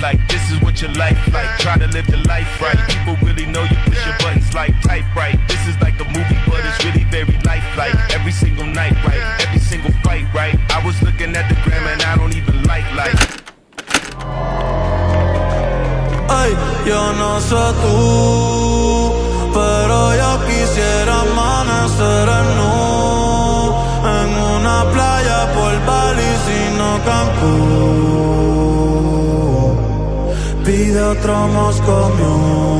like. This is what your life like. Try to live the life right. People really know you push your buttons like type right. This is like a movie, but it's really very lifelike. Every single night, right? Every single fight, right? I was looking at the gram and I don't even like life. Ay, yo no sé tú, pero yo quisiera amanecer en nu Pide otro moscomio.